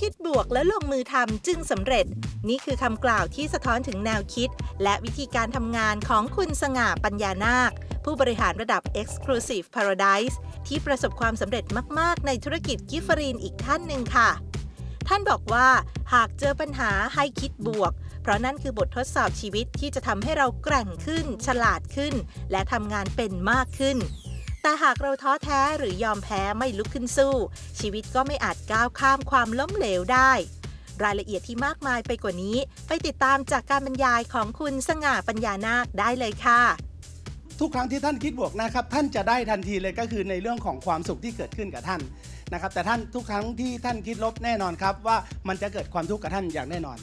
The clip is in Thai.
คิดบวกและลงมือทำจึงสำเร็จ นี่คือคำกล่าวที่สะท้อนถึงแนวคิด และวิธีการทำงานของคุณสง่าปัญญานาค ผู้บริหารระดับ Exclusive Paradise ที่ประสบความสำเร็จมาก ๆ ในธุรกิจกิฟฟรีนอีกท่านหนึ่งค่ะ ท่านบอกว่าหากเจอปัญหาให้คิดบวก เพราะนั่นคือบททดสอบชีวิตที่จะทำให้เราแกร่งขึ้น ฉลาดขึ้น และทำงานเป็นมากขึ้น แต่หากเราท้อแท้หรือยอมแพ้ไม่ลุกขึ้นสู้ ชีวิตก็ไม่อาจก้าวข้ามความล้มเหลวได้ รายละเอียดที่มากมายไปกว่านี้ ไปติดตามจากการบรรยายของคุณสง่าปัญญานาคได้เลยค่ะทุกครั้งที่ท่านคิดบวกนะครับ ท่านจะได้ทันทีเลยก็คือในเรื่องของความสุขที่เกิดขึ้นกับท่านนะครับ แต่ท่านทุกครั้งที่ท่านคิดลบแน่นอนครับว่ามันจะเกิดความทุกข์กับท่านอย่างแน่นอน